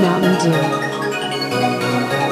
Mountain Dew.